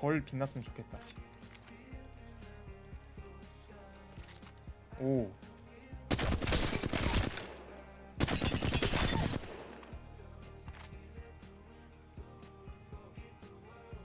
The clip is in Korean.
덜 빛났으면 좋겠다. 오.